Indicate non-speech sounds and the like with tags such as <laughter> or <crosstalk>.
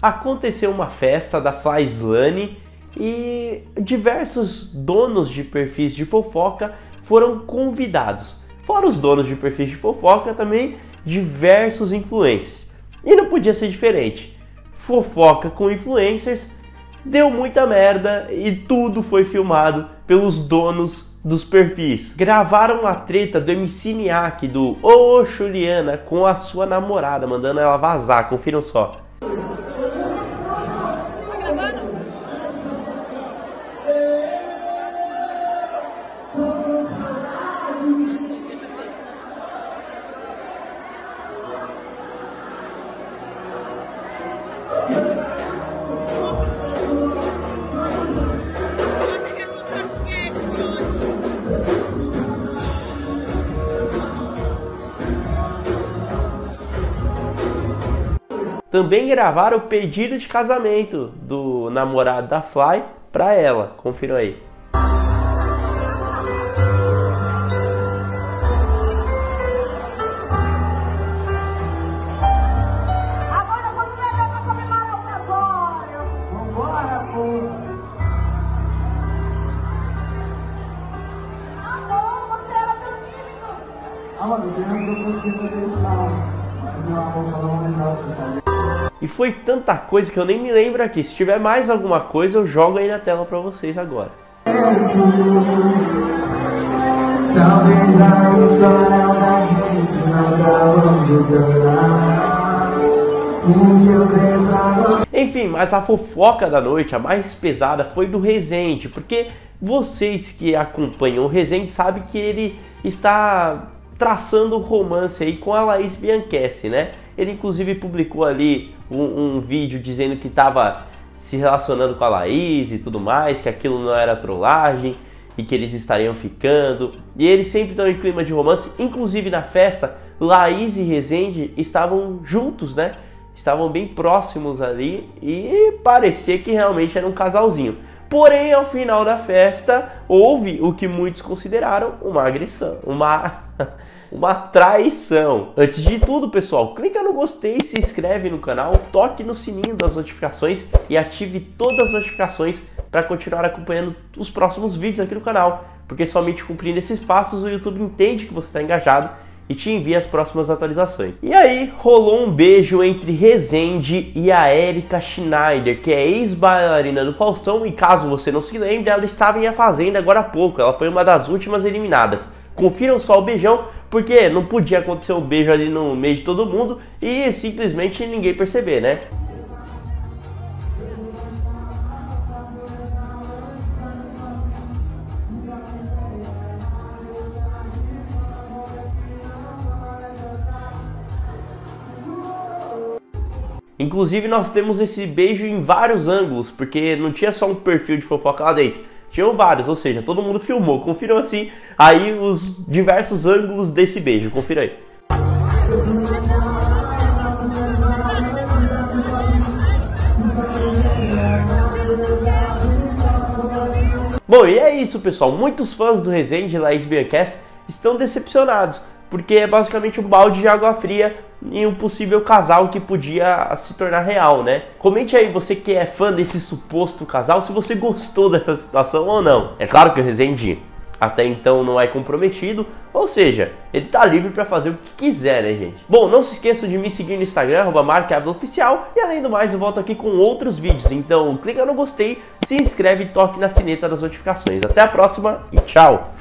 aconteceu uma festa da Flyslane e diversos donos de perfis de fofoca foram convidados. Fora os donos de perfis de fofoca, também diversos influencers. E não podia ser diferente. Fofoca com influencers deu muita merda e tudo foi filmado pelos donos dos perfis. Gravaram a treta do MC Niak, do Ô Juliana, com a sua namorada, mandando ela vazar. Confiram só. Também gravaram o pedido de casamento do namorado da Fly para ela. Confiram aí. Agora vamos beber pra comemorar o casório. Vambora, porra! Amor, você era tão tímido. Ah, mano, você não fazer isso não. Meu amor, falou mais alto, sabe? E foi tanta coisa que eu nem me lembro aqui. Se tiver mais alguma coisa, eu jogo aí na tela para vocês agora. Talvez a história da gente não dá onde. Enfim, mas a fofoca da noite, a mais pesada, foi do Rezende, porque vocês que acompanham o Rezende sabem que ele está traçando um romance aí com a Laís Bianchessi, né? Ele inclusive publicou ali um, um vídeo dizendo que estava se relacionando com a Laís e tudo mais, que aquilo não era trollagem e que eles estariam ficando. E eles sempre estão em clima de romance, inclusive na festa, Laís e Rezende estavam juntos, né? Estavam bem próximos ali e parecia que realmente era um casalzinho. Porém, ao final da festa, houve o que muitos consideraram uma agressão, uma <laughs> uma traição. Antes de tudo, pessoal, clica no gostei, se inscreve no canal, toque no sininho das notificações e ative todas as notificações para continuar acompanhando os próximos vídeos aqui no canal, porque somente cumprindo esses passos o YouTube entende que você está engajado e te envia as próximas atualizações. E aí, rolou um beijo entre Rezende e a Erika Schneider, que é ex-bailarina do Faustão, e caso você não se lembre, ela estava em A Fazenda agora há pouco, ela foi uma das últimas eliminadas. Confiram só o beijão, porque não podia acontecer um beijo ali no meio de todo mundo e simplesmente ninguém perceber, né? Inclusive nós temos esse beijo em vários ângulos, porque não tinha só um perfil de fofoca lá dentro, tinham vários, ou seja, todo mundo filmou. Confiram assim aí os diversos ângulos desse beijo. Confira aí. Bom, e é isso, pessoal. Muitos fãs do Resende Laís Bianchessi estão decepcionados, porque é basicamente um balde de água fria em um possível casal que podia se tornar real, né? Comente aí você que é fã desse suposto casal, se você gostou dessa situação ou não. É claro que o Resende até então não é comprometido, ou seja, ele tá livre para fazer o que quiser, né, gente? Bom, não se esqueçam de me seguir no Instagram, oficial, e além do mais, eu volto aqui com outros vídeos, então clica no gostei, se inscreve e toque na sineta das notificações. Até a próxima e tchau!